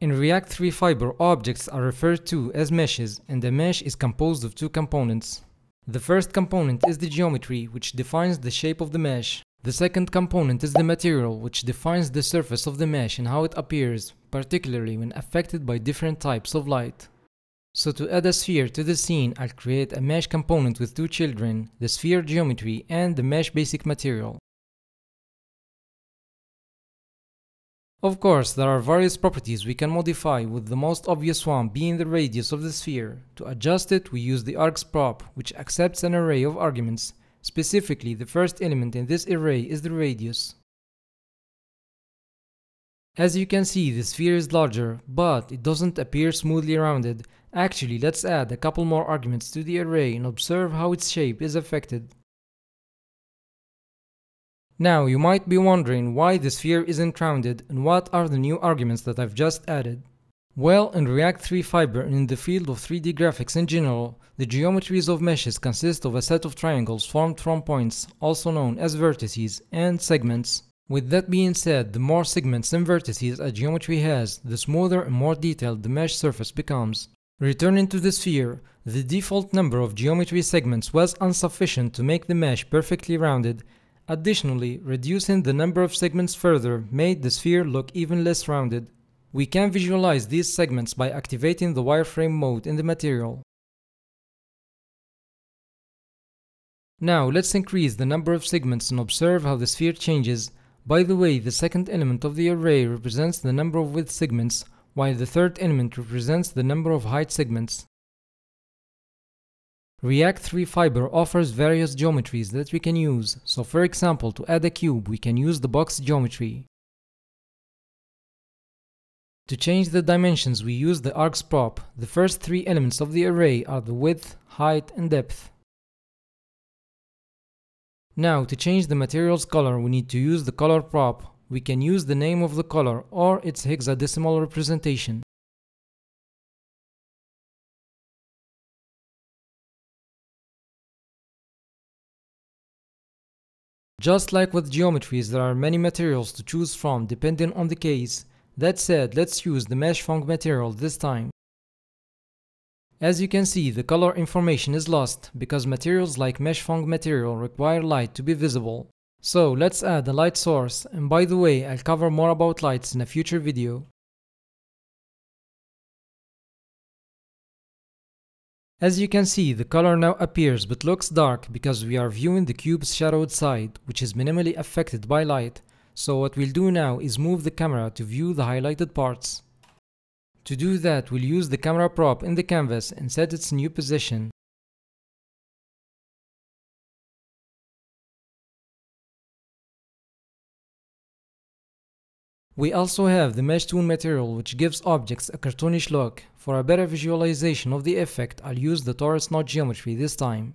In React Three Fiber, objects are referred to as meshes, and a mesh is composed of two components. The first component is the geometry, which defines the shape of the mesh. The second component is the material, which defines the surface of the mesh and how it appears, particularly when affected by different types of light. So to add a sphere to the scene, I'll create a mesh component with two children, the sphere geometry and the mesh basic material. Of course, there are various properties we can modify with the most obvious one being the radius of the sphere. To adjust it, we use the args prop, which accepts an array of arguments. Specifically, the first element in this array is the radius. As you can see, the sphere is larger, but it doesn't appear smoothly rounded. Actually, let's add a couple more arguments to the array and observe how its shape is affected. Now, you might be wondering why the sphere isn't rounded and what are the new arguments that I've just added. Well, in React Three Fiber and in the field of 3D graphics in general, the geometries of meshes consist of a set of triangles formed from points, also known as vertices, and segments. With that being said, the more segments and vertices a geometry has, the smoother and more detailed the mesh surface becomes. Returning to the sphere, the default number of geometry segments was insufficient to make the mesh perfectly rounded Additionally, reducing the number of segments further made the sphere look even less rounded. We can visualize these segments by activating the wireframe mode in the material. Now let's increase the number of segments and observe how the sphere changes. By the way, the second element of the array represents the number of width segments, while the third element represents the number of height segments. React Three Fiber offers various geometries that we can use, so for example to add a cube we can use the box geometry. To change the dimensions we use the args prop. The first three elements of the array are the width, height and depth. Now to change the material's color we need to use the color prop. We can use the name of the color or its hexadecimal representation. Just like with geometries, there are many materials to choose from depending on the case. That said, let's use the mesh Phong material this time. As you can see, the color information is lost because materials like mesh Phong material require light to be visible. So let's add a light source and by the way, I'll cover more about lights in a future video. As you can see, the color now appears but looks dark because we are viewing the cube's shadowed side, which is minimally affected by light. So what we'll do now is move the camera to view the highlighted parts. To do that, we'll use the camera prop in the canvas and set its new position. We also have the mesh toon material which gives objects a cartoonish look. For a better visualization of the effect, I'll use the torus knot geometry this time.